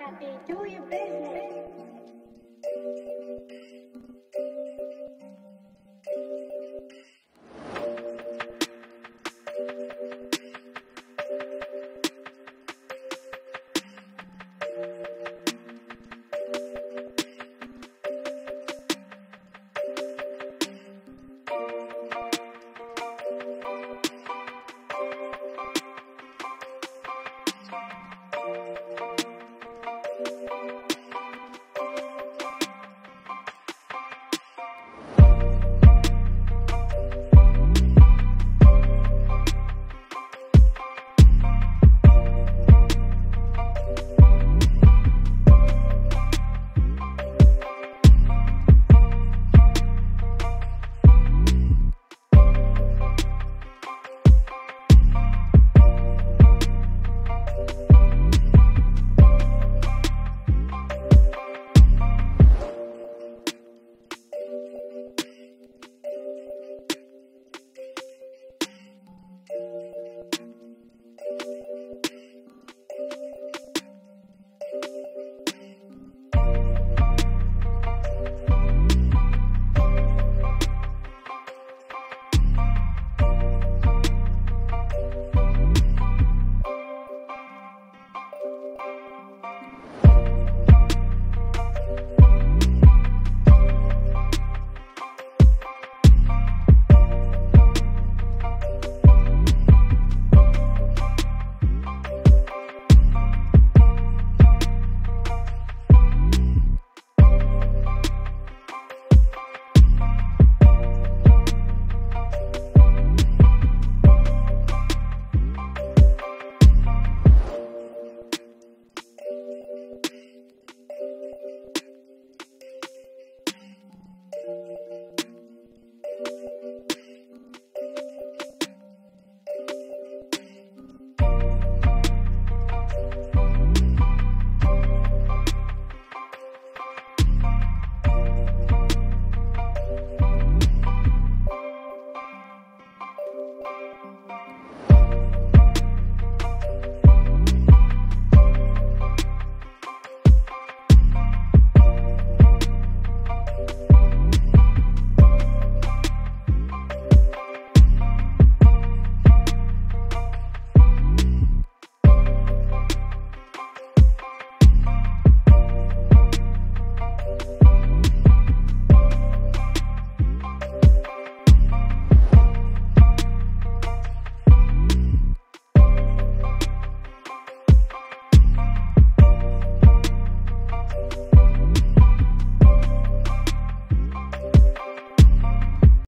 Daddy. Do your business.